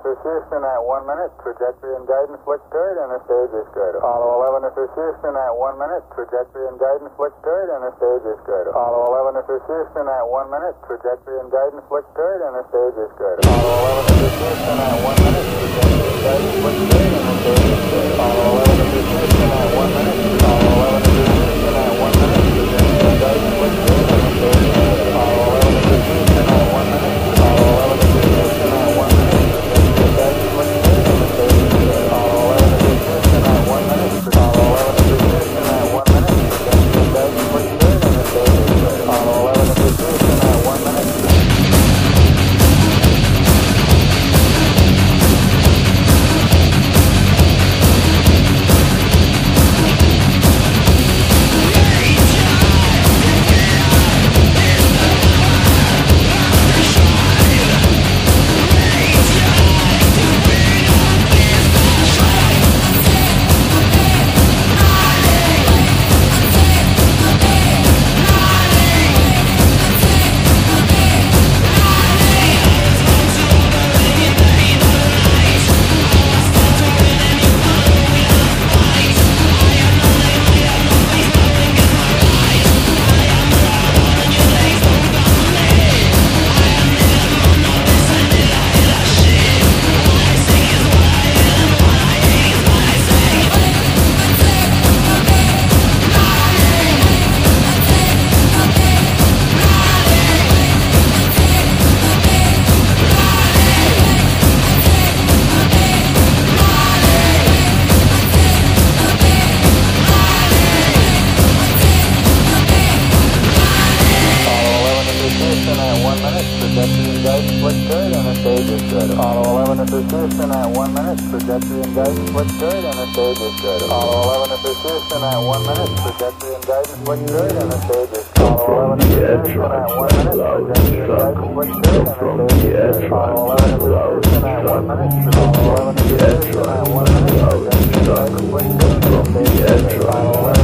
if it's Houston at one minute, trajectory and guidance look good, and the stage is good. Apollo 11, if it's Houston at one minute, trajectory and guidance look good, and the stage is good. Apollo 11, if it's Houston at one minute, trajectory and guidance look good, and the stage is good. Apollo 11, if it's Houston at one minute, trajectory and guidance look good, and the stage is good. at 1 minute, pedestrian guidance looks good, and the stage is good. Apollo 11 at Houston at 1 minute, pedestrian guidance what's good, and the stage is good. Apollo 11 at Houston at 1 minute, pedestrian guidance what's good, and the stage is good. Apollo 11 at Houston at 1 minute, Apollo 11 at Houston at 1 minute, pedestrian guidance looks good, and the stage is good.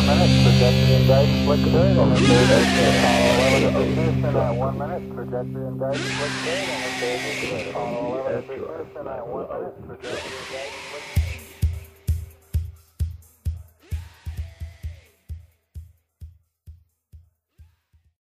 One minute, trajectory and guidance looks good, and the stage is good. Apollo 11 is in at one minute, trajectory and guidance